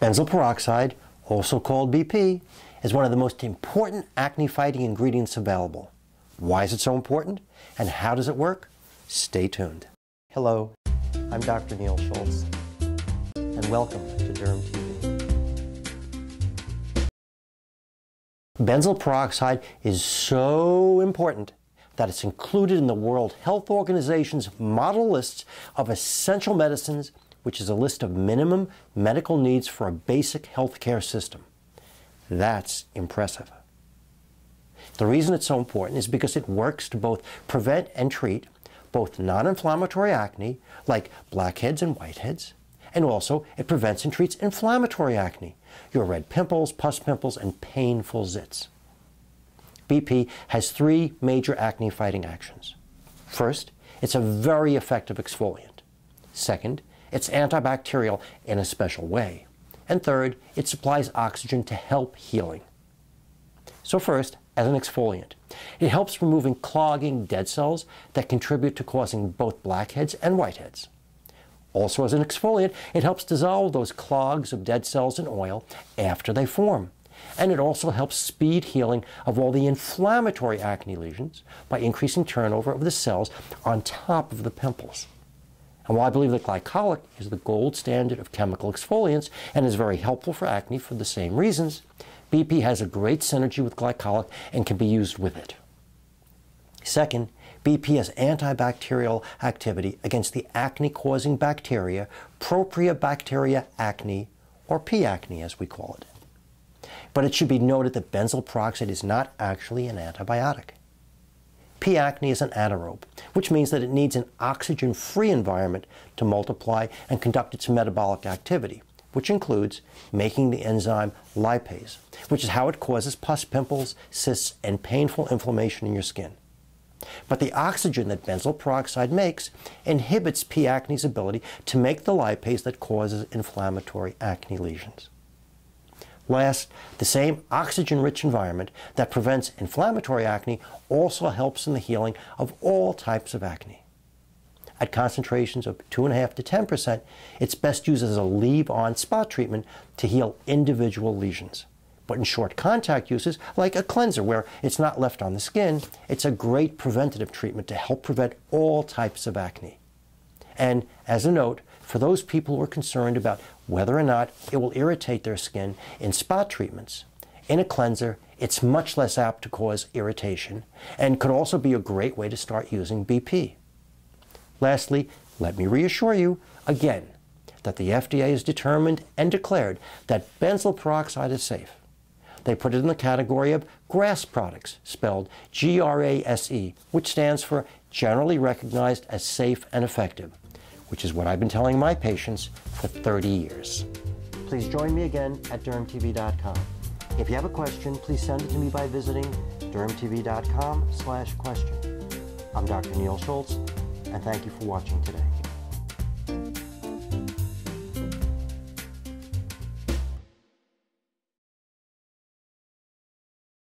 Benzoyl peroxide, also called BP, is one of the most important acne fighting ingredients available. Why is it so important? And how does it work? Stay tuned. Hello, I'm Dr. Neil Schultz, and welcome to Derm TV. Benzoyl peroxide is so important that it's included in the World Health Organization's model lists of essential medicines which is a list of minimum medical needs for a basic healthcare system. That's impressive. The reason it's so important is because it works to both prevent and treat both non-inflammatory acne, like blackheads and whiteheads, and also it prevents and treats inflammatory acne, your red pimples, pus pimples, and painful zits. BP has three major acne fighting actions. First, it's a very effective exfoliant. Second, it's antibacterial in a special way. And third, it supplies oxygen to help healing. So first, as an exfoliant, it helps removing clogging dead cells that contribute to causing both blackheads and whiteheads. Also as an exfoliant, it helps dissolve those clogs of dead cells in oil after they form. And it also helps speed healing of all the inflammatory acne lesions by increasing turnover of the cells on top of the pimples. And while I believe that glycolic is the gold standard of chemical exfoliants and is very helpful for acne for the same reasons, BP has a great synergy with glycolic and can be used with it. Second, BP has antibacterial activity against the acne-causing bacteria, Propionibacteria acne, or P. acne as we call it. But it should be noted that benzoyl peroxide is not actually an antibiotic. P. acne is an anaerobe, which means that it needs an oxygen-free environment to multiply and conduct its metabolic activity, which includes making the enzyme lipase, which is how it causes pus pimples, cysts, and painful inflammation in your skin. But the oxygen that benzoyl peroxide makes inhibits P. acne's ability to make the lipase that causes inflammatory acne lesions. Last, the same oxygen-rich environment that prevents inflammatory acne also helps in the healing of all types of acne. At concentrations of 2.5 to 10%, it's best used as a leave-on spot treatment to heal individual lesions. But in short contact uses, like a cleanser where it's not left on the skin, it's a great preventative treatment to help prevent all types of acne. And as a note, for those people who are concerned about whether or not it will irritate their skin in spot treatments, in a cleanser, it's much less apt to cause irritation and could also be a great way to start using BP. Lastly, let me reassure you again that the FDA has determined and declared that benzoyl peroxide is safe. They put it in the category of GRASE products, spelled G R A S E, which stands for generally recognized as safe and effective which is what I've been telling my patients for 30 years. Please join me again at dermtv.com. If you have a question, please send it to me by visiting dermtv.com slash question. I'm Dr. Neil Schultz, and thank you for watching today.